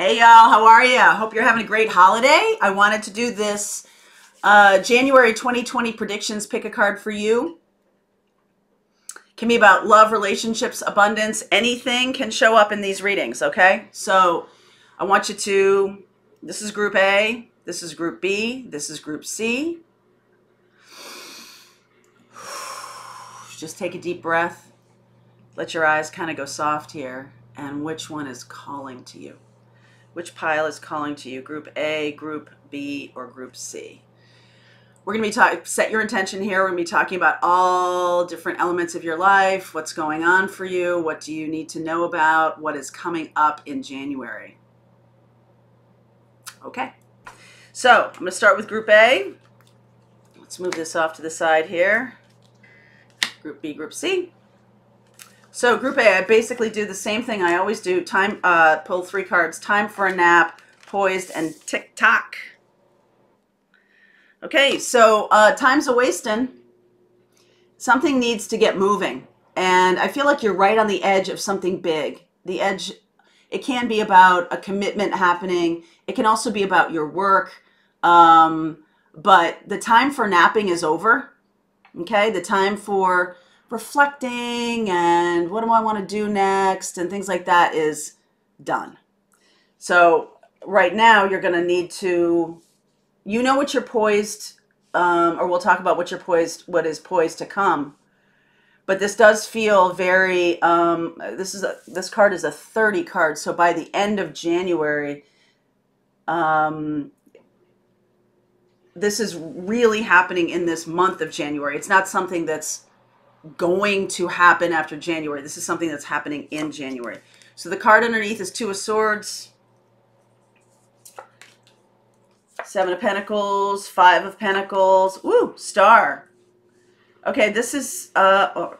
Hey y'all, how are you? Hope you're having a great holiday. I wanted to do this uh, January 2020 predictions. Pick a card for you. Can be about love, relationships, abundance, anything can show up in these readings, okay? So I want you to, this is group A, this is group B, this is group C. Just take a deep breath. Let your eyes kind of go soft here. And which one is calling to you? Which pile is calling to you, group A, group B, or group C. We're going to be talking, set your intention here. We're going to be talking about all different elements of your life, what's going on for you, what do you need to know about, what is coming up in January. Okay, so I'm going to start with group A. Let's move this off to the side here. Group B, group C. So group A, I basically do the same thing I always do. Time, uh, pull three cards. Time for a nap, poised, and tick tock. Okay, so uh, time's a wasting. Something needs to get moving. And I feel like you're right on the edge of something big. The edge, it can be about a commitment happening. It can also be about your work. Um, but the time for napping is over. Okay, the time for reflecting and what do I want to do next and things like that is done. So right now you're going to need to, you know what you're poised, um, or we'll talk about what you're poised, what is poised to come. But this does feel very, um, this is a, this card is a 30 card. So by the end of January, um, this is really happening in this month of January. It's not something that's going to happen after January. This is something that's happening in January. So the card underneath is Two of Swords, Seven of Pentacles, Five of Pentacles, Woo, Star. Okay, this is, uh, oh,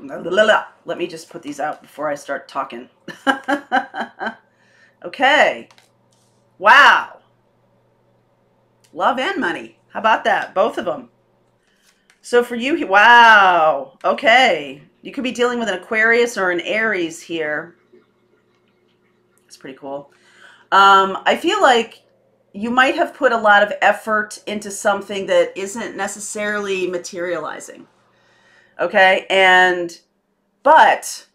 let me just put these out before I start talking. okay. Wow. Love and money. How about that? Both of them. So for you, wow, okay. You could be dealing with an Aquarius or an Aries here. That's pretty cool. Um, I feel like you might have put a lot of effort into something that isn't necessarily materializing. Okay, and, but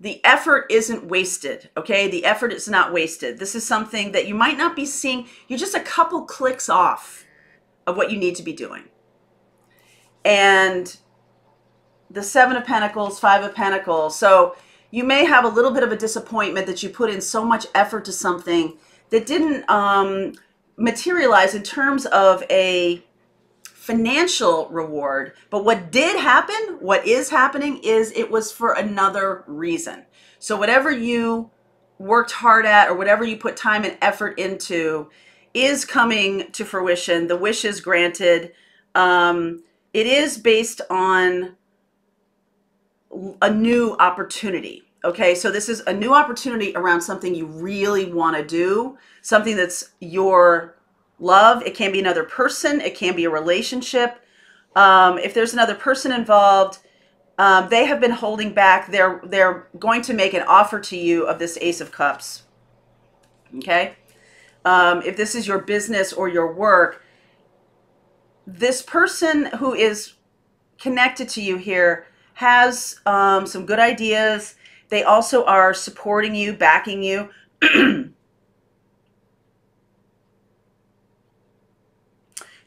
the effort isn't wasted, okay? The effort is not wasted. This is something that you might not be seeing. You're just a couple clicks off of what you need to be doing and the Seven of Pentacles, Five of Pentacles. So you may have a little bit of a disappointment that you put in so much effort to something that didn't um, materialize in terms of a financial reward. But what did happen, what is happening, is it was for another reason. So whatever you worked hard at or whatever you put time and effort into is coming to fruition. The wish is granted. Um, it is based on a new opportunity. Okay, so this is a new opportunity around something you really want to do, something that's your love. It can be another person, it can be a relationship. Um, if there's another person involved, um, they have been holding back. They're they're going to make an offer to you of this Ace of Cups. Okay, um, if this is your business or your work, this person who is connected to you here has um, some good ideas. They also are supporting you, backing you.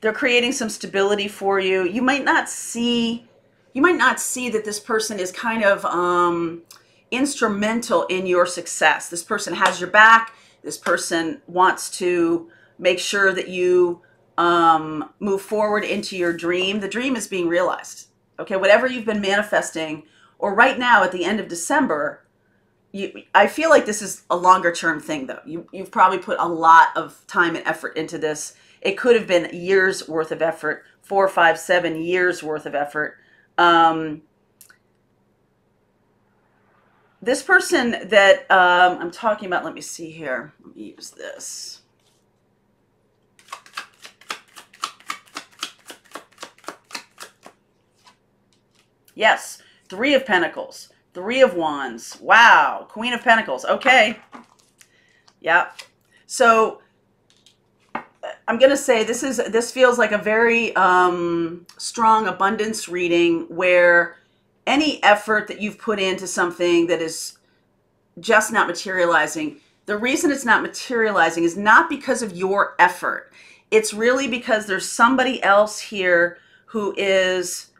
They're creating some stability for you. You might not see, you might not see that this person is kind of um, instrumental in your success. This person has your back. This person wants to make sure that you um, move forward into your dream, the dream is being realized. Okay, whatever you've been manifesting, or right now at the end of December, you, I feel like this is a longer term thing though. You, you've probably put a lot of time and effort into this. It could have been years worth of effort, four, five, seven years worth of effort. Um, this person that um, I'm talking about, let me see here. Let me use this. Yes, three of pentacles, three of wands. Wow, queen of pentacles. Okay. Yep. So I'm going to say this is this feels like a very um, strong abundance reading where any effort that you've put into something that is just not materializing, the reason it's not materializing is not because of your effort. It's really because there's somebody else here who is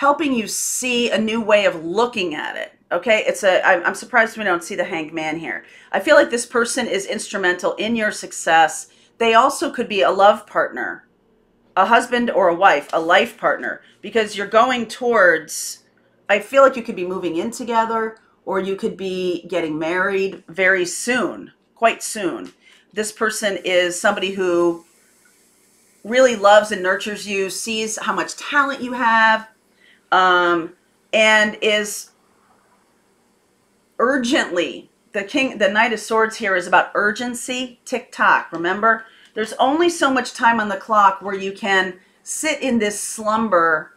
helping you see a new way of looking at it. Okay, it's a. I'm surprised we don't see the hanged man here. I feel like this person is instrumental in your success. They also could be a love partner, a husband or a wife, a life partner, because you're going towards. I feel like you could be moving in together, or you could be getting married very soon, quite soon. This person is somebody who really loves and nurtures you, sees how much talent you have, um, and is urgently the king the knight of swords here is about urgency tick tock remember? There's only so much time on the clock where you can sit in this slumber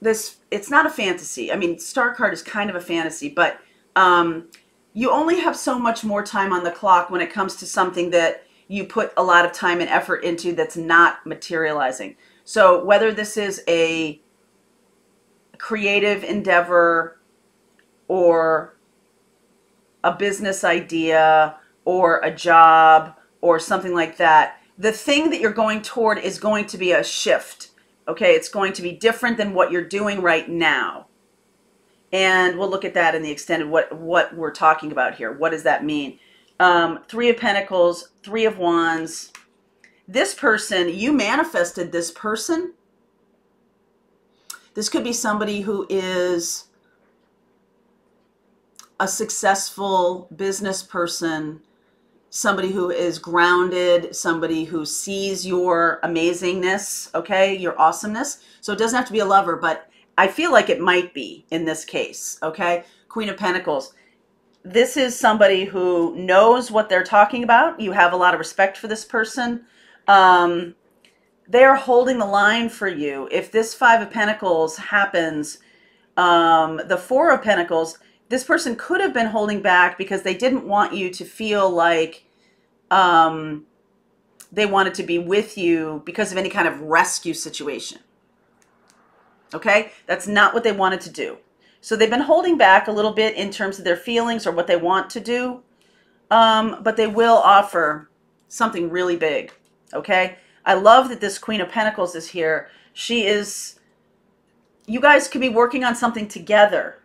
this it's not a fantasy. I mean star card is kind of a fantasy but um, you only have so much more time on the clock when it comes to something that you put a lot of time and effort into that's not materializing. So whether this is a creative endeavor or a business idea or a job or something like that, the thing that you're going toward is going to be a shift. Okay, it's going to be different than what you're doing right now. And we'll look at that in the extended what what we're talking about here. What does that mean? Um, three of Pentacles, Three of Wands. This person, you manifested this person. This could be somebody who is a successful business person, somebody who is grounded, somebody who sees your amazingness, okay, your awesomeness. So it doesn't have to be a lover, but I feel like it might be in this case, okay? Queen of Pentacles. This is somebody who knows what they're talking about. You have a lot of respect for this person. Um, they're holding the line for you. If this Five of Pentacles happens, um, the Four of Pentacles, this person could have been holding back because they didn't want you to feel like um, they wanted to be with you because of any kind of rescue situation. Okay? That's not what they wanted to do. So they've been holding back a little bit in terms of their feelings or what they want to do. Um, but they will offer something really big. Okay? I love that this Queen of Pentacles is here. She is, you guys could be working on something together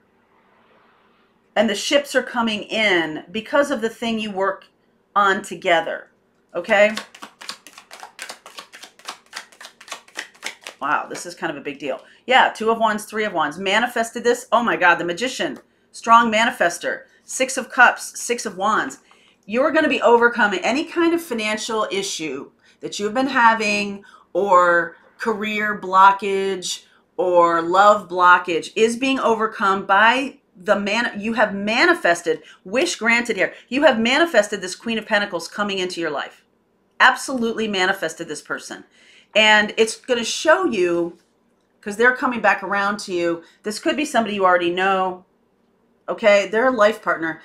and the ships are coming in because of the thing you work on together. Okay? Wow, this is kind of a big deal. Yeah, two of wands, three of wands. Manifested this. Oh my God, the magician. Strong manifester. Six of cups, six of wands. You're going to be overcoming any kind of financial issue that you've been having or career blockage or love blockage is being overcome by the man you have manifested wish granted here you have manifested this queen of pentacles coming into your life. Absolutely manifested this person. And it's going to show you because they're coming back around to you. This could be somebody you already know okay? They're a life partner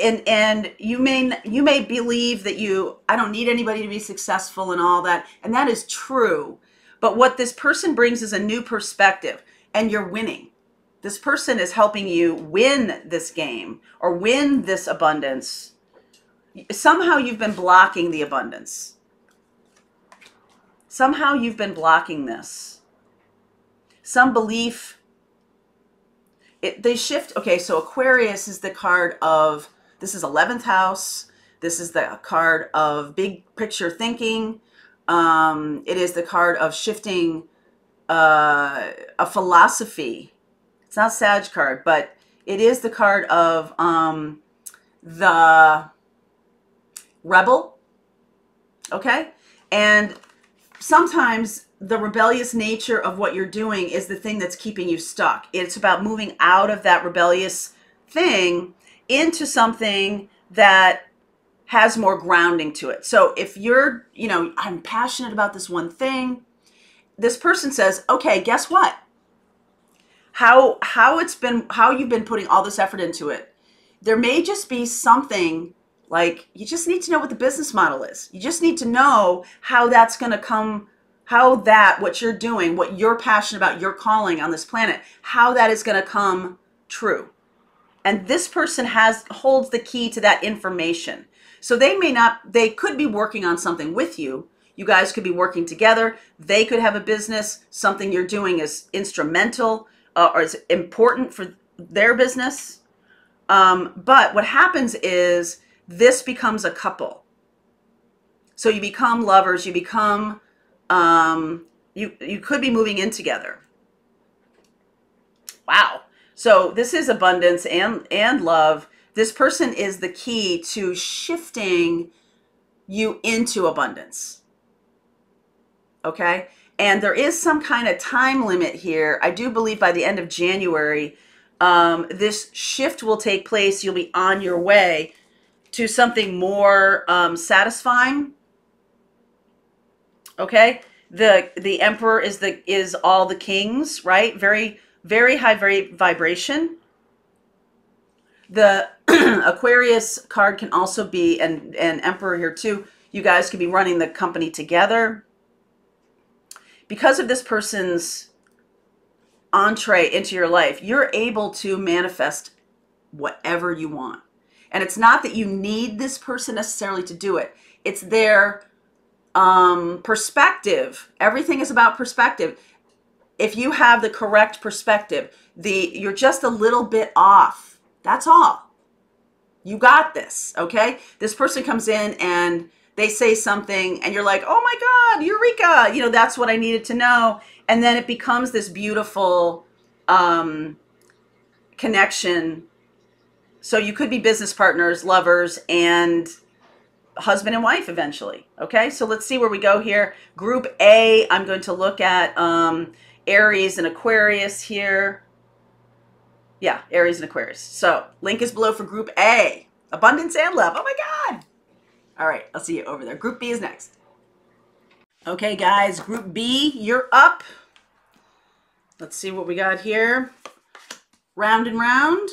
and and you may you may believe that you i don't need anybody to be successful and all that and that is true but what this person brings is a new perspective and you're winning this person is helping you win this game or win this abundance. Somehow you've been blocking the abundance. Somehow you've been blocking this. Some belief. It, they shift. Okay, so Aquarius is the card of, this is 11th house. This is the card of big picture thinking. Um, it is the card of shifting uh, a philosophy it's not Sag card, but it is the card of um, the rebel. Okay? And sometimes the rebellious nature of what you're doing is the thing that's keeping you stuck. It's about moving out of that rebellious thing into something that has more grounding to it. So if you're, you know, I'm passionate about this one thing, this person says, okay, guess what? how how it's been how you've been putting all this effort into it there may just be something Like, you just need to know what the business model is. You just need to know how that's going to come, how that, what you're doing, what you're passionate about, your calling on this planet, how that is going to come true. And this person has holds the key to that information. So they may not, they could be working on something with you. You guys could be working together. They could have a business. Something you're doing is instrumental uh, or is important for their business. Um, but what happens is this becomes a couple. So you become lovers, you become, um, you, you could be moving in together. Wow. So this is abundance and, and love. This person is the key to shifting you into abundance. Okay. And there is some kind of time limit here. I do believe by the end of January, um, this shift will take place. You'll be on your way to something more um, satisfying. Okay, the the emperor is the is all the kings, right? Very very high very vibration. The Aquarius card can also be and and emperor here too. You guys could be running the company together. Because of this person's entree into your life, you're able to manifest whatever you want. And it's not that you need this person necessarily to do it. It's their um, perspective. Everything is about perspective. If you have the correct perspective, the you're just a little bit off. That's all. You got this, okay? This person comes in and they say something and you're like, "Oh my god, eureka." You know, that's what I needed to know. And then it becomes this beautiful um connection so you could be business partners, lovers, and husband and wife eventually. Okay, so let's see where we go here. Group A, I'm going to look at um, Aries and Aquarius here. Yeah, Aries and Aquarius. So link is below for Group A. Abundance and love. Oh my God. All right, I'll see you over there. Group B is next. Okay, guys, Group B, you're up. Let's see what we got here. Round and round.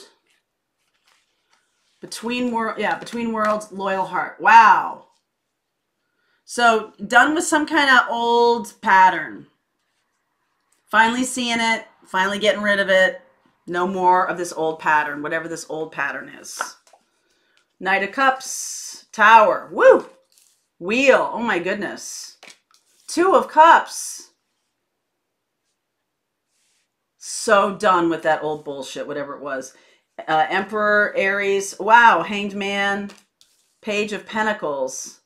Between world, yeah, between worlds, loyal heart. Wow. So done with some kind of old pattern. Finally seeing it, finally getting rid of it. No more of this old pattern, whatever this old pattern is. Knight of Cups, Tower, woo! Wheel, oh my goodness. Two of Cups. So done with that old bullshit, whatever it was. Uh, Emperor, Aries. Wow, Hanged Man, Page of Pentacles.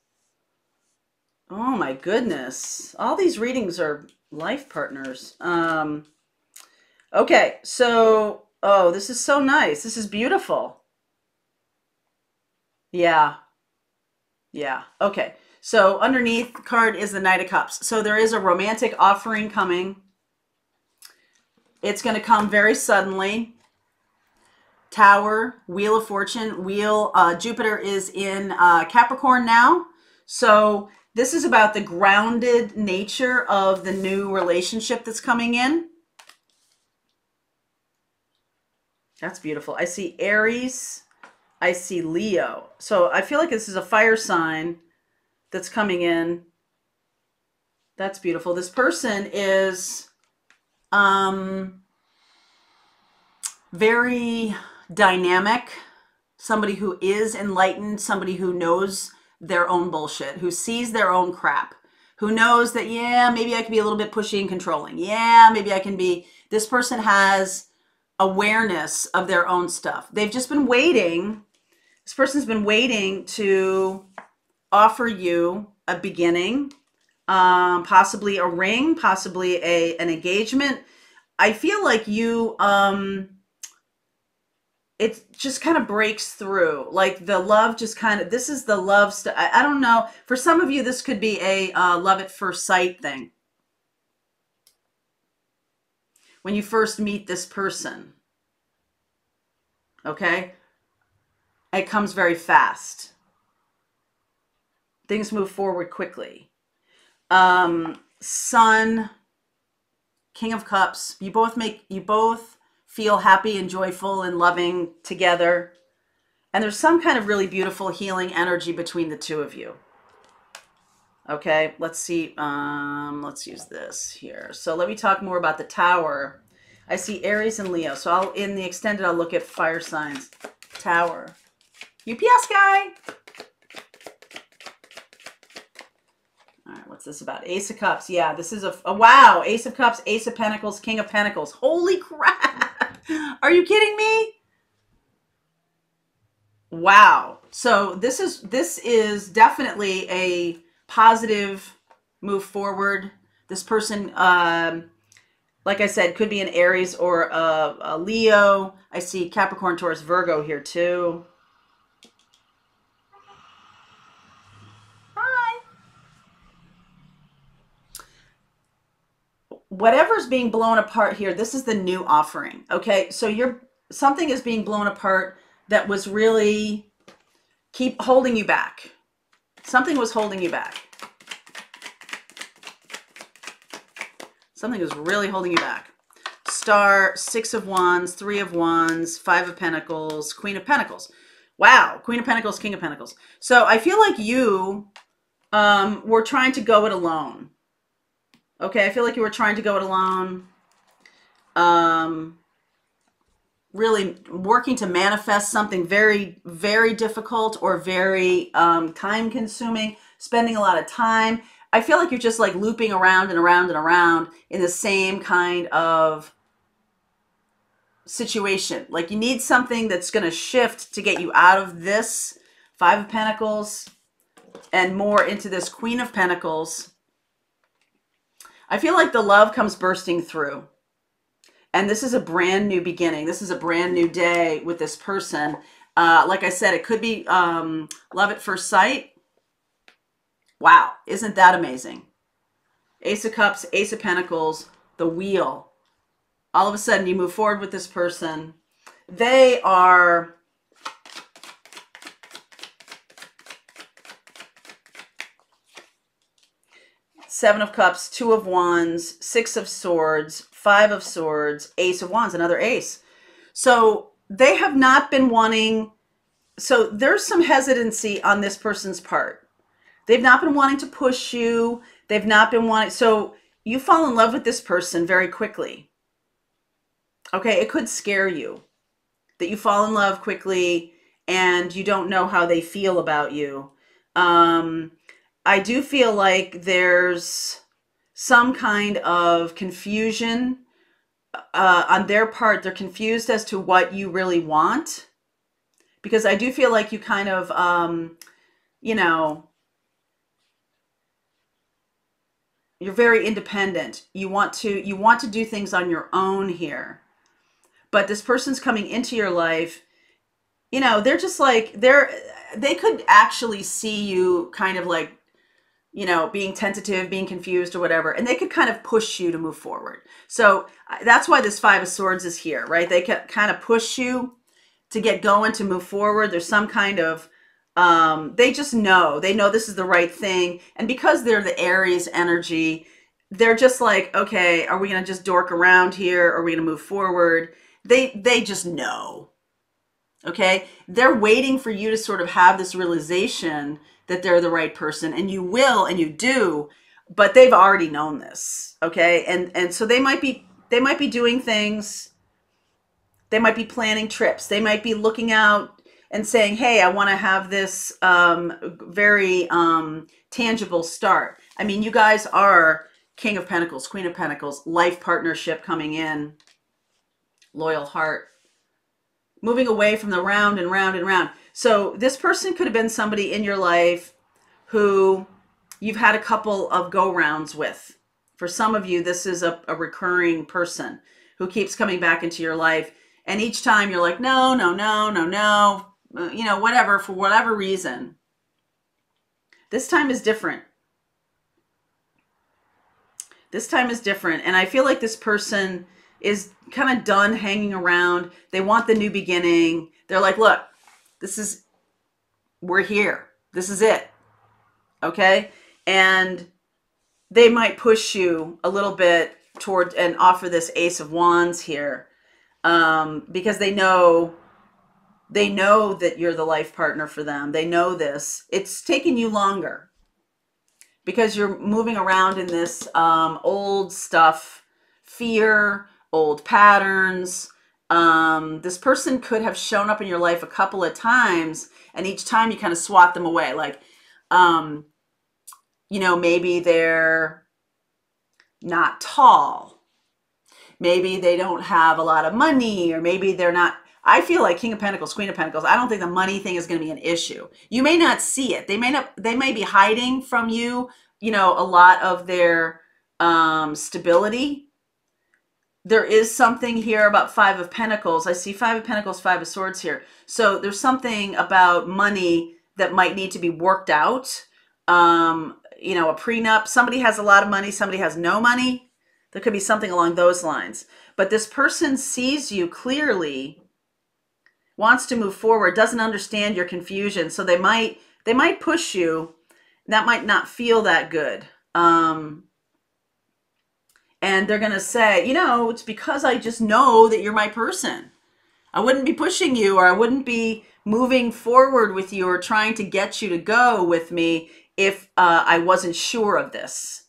Oh my goodness. All these readings are life partners. Um, okay, so, oh, this is so nice. This is beautiful. Yeah. Yeah. Okay. So underneath card is the Knight of Cups. So there is a romantic offering coming. It's going to come very suddenly. Tower, Wheel of Fortune, Wheel, uh, Jupiter is in uh, Capricorn now. So this is about the grounded nature of the new relationship that's coming in. That's beautiful. I see Aries. I see Leo. So I feel like this is a fire sign that's coming in. That's beautiful. This person is um, very dynamic, somebody who is enlightened, somebody who knows their own bullshit, who sees their own crap, who knows that, yeah, maybe I can be a little bit pushy and controlling. Yeah, maybe I can be. This person has awareness of their own stuff. They've just been waiting. This person's been waiting to offer you a beginning, um, possibly a ring, possibly a an engagement. I feel like you um it just kind of breaks through like the love just kind of this is the love st- I, I, don't know for some of you this could be a uh, love at first sight thing. When you first meet this person. Okay? It comes very fast. Things move forward quickly. Um sun king of cups you both make you both feel happy and joyful and loving together. And there's some kind of really beautiful healing energy between the two of you. Okay, let's see. Um, let's use this here. So let me talk more about the tower. I see Aries and Leo. So I'll in the extended, I'll look at fire signs. Tower. UPS guy. All right, what's this about? Ace of Cups. Yeah, this is a, a wow. Ace of Cups, Ace of Pentacles, King of Pentacles. Holy crap. Are you kidding me? Wow. So this is this is definitely a positive move forward. This person um like I said, could be an Aries or a, a Leo. I see Capricorn, Taurus, Virgo here too. Whatever's being blown apart here, this is the new offering. Okay, so you're something is being blown apart that was really keep holding you back. Something was holding you back. Something was really holding you back. Star, Six of Wands, Three of Wands, Five of Pentacles, Queen of Pentacles. Wow, Queen of Pentacles, King of Pentacles. So I feel like you um, were trying to go it alone. Okay, I feel like you were trying to go it alone. Um, really working to manifest something very, very difficult or very um, time consuming, spending a lot of time. I feel like you're just like looping around and around and around in the same kind of situation. Like you need something that's going to shift to get you out of this Five of Pentacles and more into this Queen of Pentacles. I feel like the love comes bursting through. And this is a brand new beginning. This is a brand new day with this person. Uh, like I said, it could be um, love at first sight Wow, isn't that amazing? Ace of Cups, Ace of Pentacles, the wheel. All of a sudden you move forward with this person. They are Seven of Cups, Two of Wands, Six of Swords, Five of Swords, Ace of Wands, another ace. So they have not been wanting, so there's some hesitancy on this person's part. They've not been wanting to push you. They've not been wanting, so you fall in love with this person very quickly. Okay, it could scare you that you fall in love quickly and you don't know how they feel about you. Um, I do feel like there's some kind of confusion uh, on their part. They're confused as to what you really want because I do feel like you kind of, um, you know, You're very independent. You want to you want to do things on your own here. But this person's coming into your life, you know, they're just like they're they could actually see you kind of like you know, being tentative, being confused or whatever, and they could kind of push you to move forward. So that's why this 5 of swords is here, right? They can kind of push you to get going to move forward. There's some kind of um, they just know they know this is the right thing and because they're the aries energy they're just like okay are we gonna just dork around here are we gonna move forward they they just know okay they're waiting for you to sort of have this realization that they're the right person and you will and you do but they've already known this okay and and so they might be they might be doing things they might be planning trips they might be looking out and saying, hey, I want to have this um, very um, tangible start. I mean, you guys are King of Pentacles, Queen of Pentacles, life partnership coming in, loyal heart, moving away from the round and round and round. So this person could have been somebody in your life who you've had a couple of go rounds with. For some of you, this is a, a recurring person who keeps coming back into your life. And each time you're like, no, no, no, no, no, uh, you know, whatever, for whatever reason. This time is different. This time is different. And I feel like this person is kind of done hanging around. They want the new beginning. They're like, look, this is, we're here. This is it. Okay. And they might push you a little bit toward and offer this ace of wands here um, because they know They know that you're the life partner for them. They know this. It's taken you longer because you're moving around in this um, old stuff, fear, old patterns. Um, this person could have shown up in your life a couple of times, and each time you kind of swat them away. Like, um, you know, maybe they're not tall. Maybe they don't have a lot of money, or maybe they're not. I feel like King of Pentacles, Queen of Pentacles. I don't think the money thing is going to be an issue. You may not see it. They may not. They may be hiding from you. You know, a lot of their um, stability. There is something here about Five of Pentacles. I see Five of Pentacles, Five of Swords here. So there's something about money that might need to be worked out. Um, you know, a prenup. Somebody has a lot of money, somebody has no money. There could be something along those lines. But this person sees you clearly, wants to move forward, doesn't understand your confusion. So they might they might push you. That might not feel that good. Um, and they're going to say, you know, it's because I just know that you're my person. I wouldn't be pushing you or I wouldn't be moving forward with you or trying to get you to go with me if uh, I wasn't sure of this.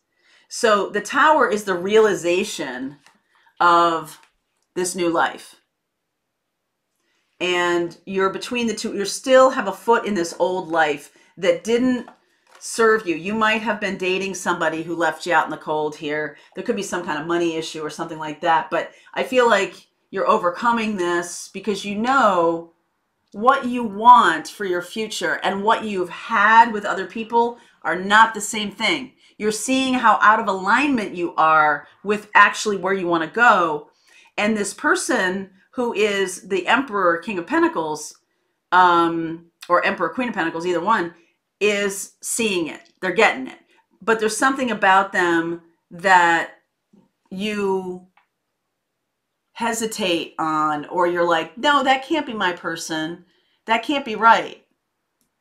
So the tower is the realization of this new life. And you're between the two, you still have a foot in this old life that didn't serve you. You might have been dating somebody who left you out in the cold here. There could be some kind of money issue or something like that. But I feel like you're overcoming this because you know what you want for your future and what you've had with other people are not the same thing. You're seeing how out of alignment you are with actually where you want to go. And this person who is the Emperor, King of Pentacles, um, or Emperor, Queen of Pentacles, either one, is seeing it. They're getting it. But there's something about them that you hesitate on or you're like no that can't be my person. That can't be right.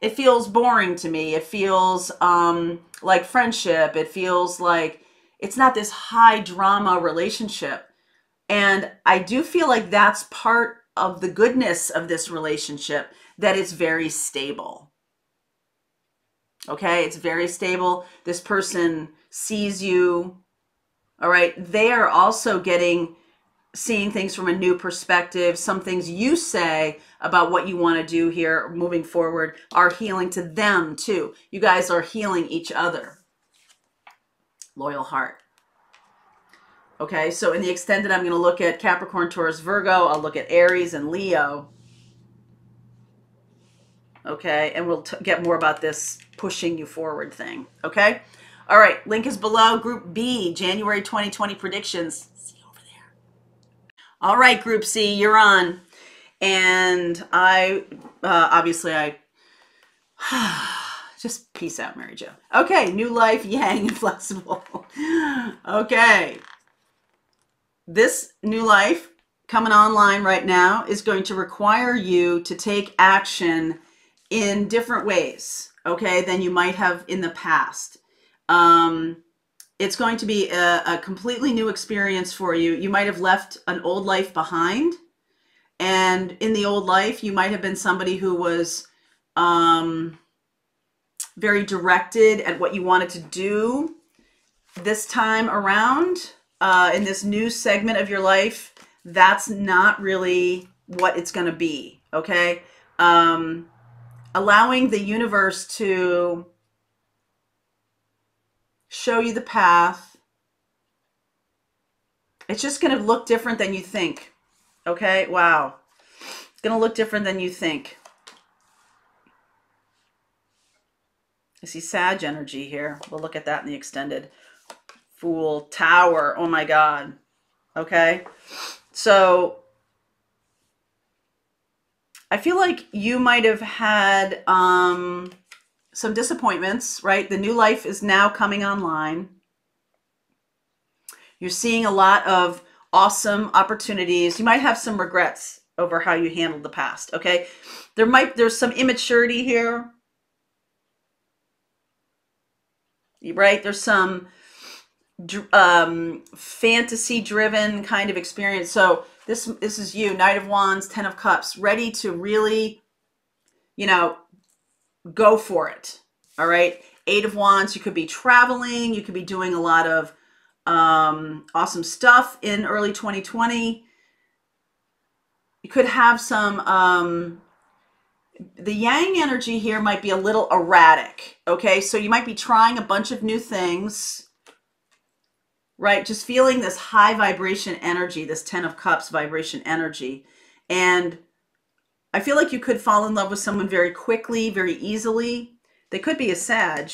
It feels boring to me. It feels um like friendship. It feels like it's not this high drama relationship. And i do feel like that's part of the goodness of this relationship that it's very stable okay it's very stable this person sees you all right they are also getting seeing things from a new perspective. Some things you say about what you want to do here moving forward are healing to them too. You guys are healing each other. Loyal heart. Okay, so in the extended, I'm going to look at Capricorn, Taurus, Virgo. I'll look at Aries and Leo. Okay, and we'll get more about this pushing you forward thing. Okay, all right, link is below. Group B, January 2020 predictions. All right, Group C, you're on. And I, uh, obviously, I, just peace out, Mary Jo. Okay, new life, yang, and flexible. okay. This new life coming online right now is going to require you to take action in different ways, okay, than you might have in the past. Um, it's going to be a, a completely new experience for you. You might have left an old life behind. And in the old life, you might have been somebody who was um, very directed at what you wanted to do. This time around, uh, in this new segment of your life, that's not really what it's going to be. Okay. Um, allowing the universe to show you the path. It's just going to look different than you think. Okay? Wow. It's going to look different than you think. I see Sag energy here. We'll look at that in the extended. Fool, Tower. Oh my God. Okay? So I feel like you might have had um, some disappointments, right? The new life is now coming online. You're seeing a lot of awesome opportunities. You might have some regrets over how you handled the past, okay? There might there's some immaturity here. Right? There's some um, fantasy driven kind of experience. So this this is you, Knight of Wands, Ten of Cups, ready to really, you know, go for it. All right. Eight of Wands, you could be traveling, you could be doing a lot of um, awesome stuff in early 2020. You could have some, um, the yang energy here might be a little erratic. Okay. So you might be trying a bunch of new things, right? Just feeling this high vibration energy, this 10 of cups vibration energy. And I feel like you could fall in love with someone very quickly, very easily. They could be a Sag.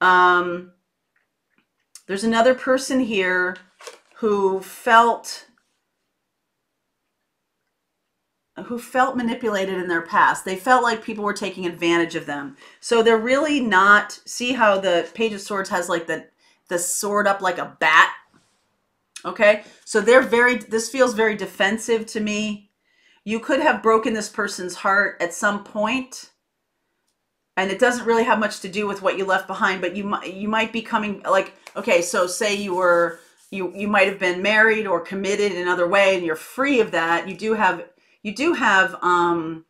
Um, there's another person here who felt who felt manipulated in their past. They felt like people were taking advantage of them. So they're really not see how the Page of Swords has like the the sword up like a bat. Okay? So they're very this feels very defensive to me you could have broken this person's heart at some point and it doesn't really have much to do with what you left behind but you might you might be coming like okay so say you were you you might have been married or committed in another way and you're free of that you do have you do have um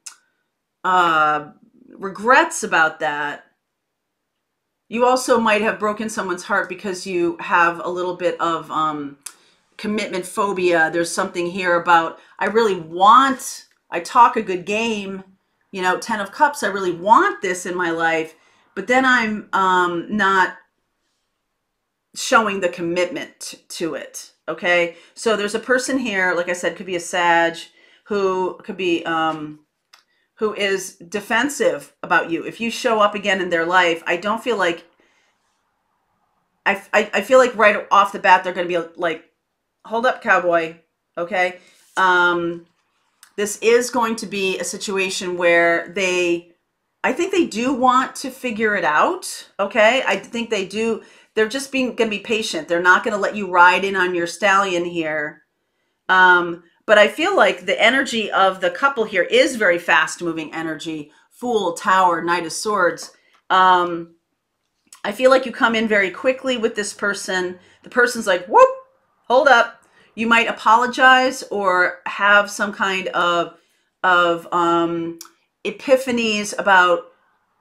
uh regrets about that you also might have broken someone's heart because you have a little bit of um commitment phobia. There's something here about I really want, I talk a good game, you know, 10 of cups, I really want this in my life, but then I'm um, not showing the commitment to it. Okay. So there's a person here, like I said, could be a Sag who could be, um, who is defensive about you. If you show up again in their life, I don't feel like I, I, I feel like right off the bat they're going to be like hold up, cowboy. Okay. Um, this is going to be a situation where they, I think they do want to figure it out. Okay. I think they do. They're just being going to be patient. They're not going to let you ride in on your stallion here. Um, but I feel like the energy of the couple here is very fast moving energy. Fool, Tower, Knight of Swords. Um, I feel like you come in very quickly with this person. The person's like, whoop, hold up. You might apologize or have some kind of of um, epiphanies about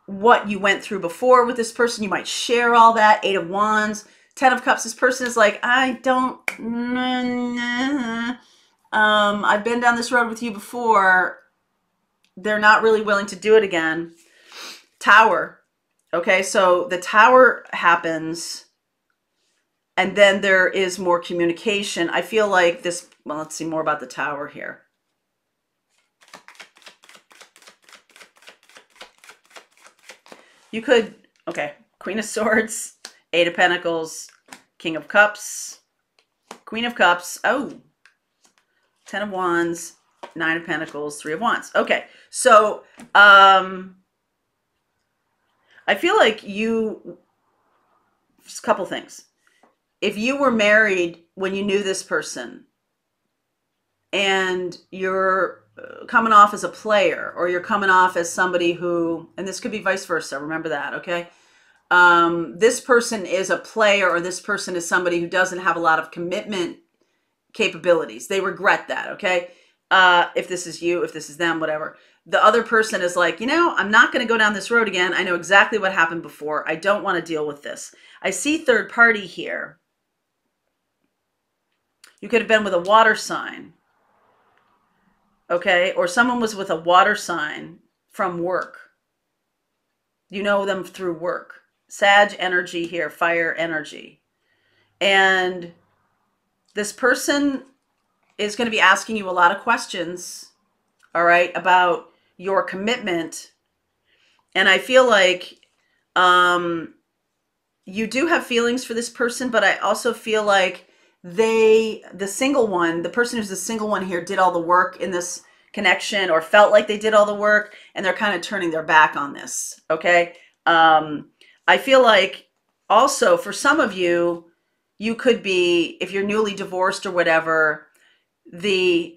what you went through before with this person. You might share all that. Eight of Wands, Ten of Cups. This person is like, I don't. Um, I've been down this road with you before. They're not really willing to do it again. Tower. Okay, so the tower happens and then there is more communication. I feel like this, well, let's see more about the tower here. You could, okay, Queen of Swords, Eight of Pentacles, King of Cups, Queen of Cups, oh, Ten of Wands, Nine of Pentacles, Three of Wands. Okay, so um, I feel like you, just a couple things if you were married when you knew this person and you're uh, coming off as a player or you're coming off as somebody who and this could be vice versa remember that okay um, this person is a player or this person is somebody who doesn't have a lot of commitment capabilities they regret that okay uh, if this is you if this is them whatever the other person is like you know i'm not going to go down this road again i know exactly what happened before i don't want to deal with this i see third party here you could have been with a water sign. Okay? Or someone was with a water sign from work. You know them through work. Sag energy here, fire energy. And this person is going to be asking you a lot of questions, all right, about your commitment. And I feel like um, you do have feelings for this person, but I also feel like they the single one the person who's the single one here did all the work in this connection or felt like they did all the work and they're kind of turning their back on this okay um i feel like also for some of you you could be if you're newly divorced or whatever the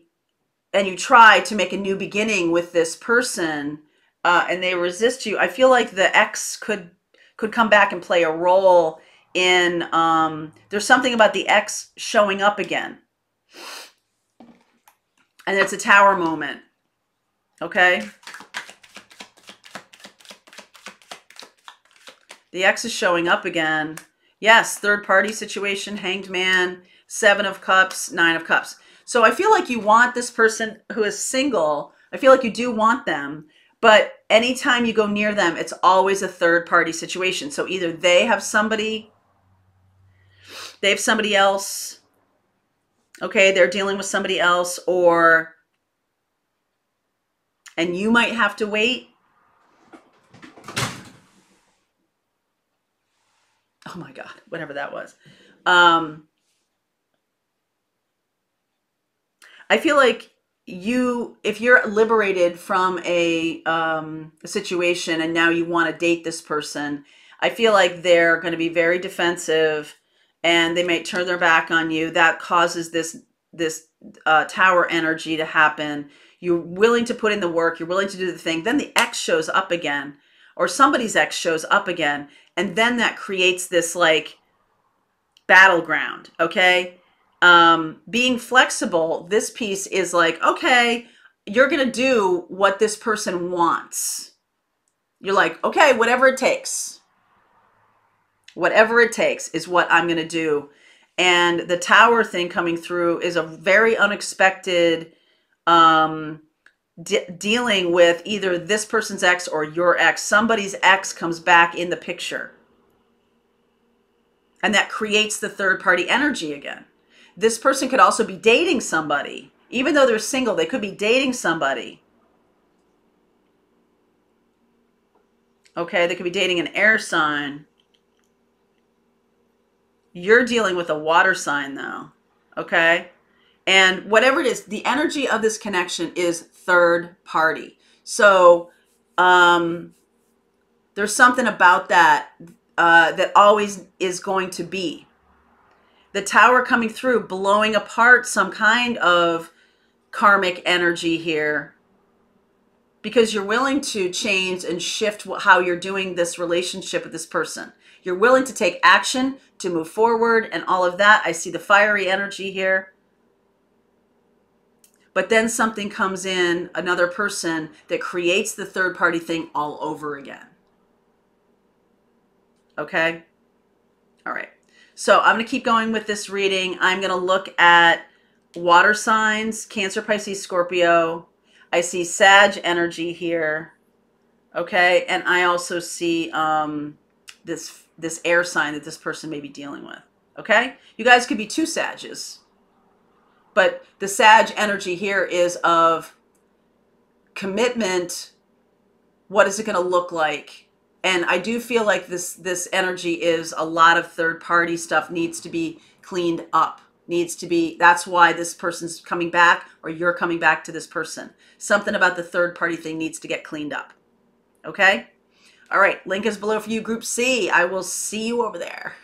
and you try to make a new beginning with this person uh, and they resist you i feel like the ex could could come back and play a role in um, there's something about the ex showing up again And it's a tower moment. Okay? The ex is showing up again. Yes, third party situation, hanged man, seven of cups, nine of cups. So I feel like you want this person who is single. I feel like you do want them, but anytime you go near them, it's always a third party situation. So either they have somebody, they have somebody else, okay, they're dealing with somebody else, or, and you might have to wait. Oh my God, whatever that was. Um, I feel like you if you're liberated from a, um, a situation and now you want to date this person i feel like they're going to be very defensive and they may turn their back on you. That causes this this uh, tower energy to happen. You're willing to put in the work you're willing to do the thing. Then the ex shows up again or somebody's ex shows up again and then that creates this like battleground okay um, being flexible, this piece is like, okay, you're to do what this person wants. You're like, okay, whatever it takes. Whatever it takes is what I'm to do. And the tower thing coming through is a very unexpected um, de- dealing with either this person's ex or your ex. Somebody's ex comes back in the picture. And that creates the third party energy again. This person could also be dating somebody. Even though they're single, they could be dating somebody. Okay, they could be dating an air sign. You're dealing with a water sign though. Okay? And whatever it is, the energy of this connection is third party. So um, there's something about that uh, that always is going to be the tower coming through, blowing apart some kind of karmic energy here because you're willing to change and shift how you're doing this relationship with this person. You're willing to take action to move forward and all of that. I see the fiery energy here. But then something comes in, another person that creates the third party thing all over again. Okay? All right. So I'm going to keep going with this reading. I'm going to look at water signs, Cancer, Pisces, Scorpio. I see Sag energy here. Okay. And I also see um, this, this air sign that this person may be dealing with. Okay. You guys could be two Sages. But the Sag energy here is of commitment. What is it going to look like? and I do feel like this this energy is a lot of third party stuff needs to be cleaned up needs to be that's why this person's coming back or you're coming back to this person something about the third party thing needs to get cleaned up okay all right link is below for you group c i will see you over there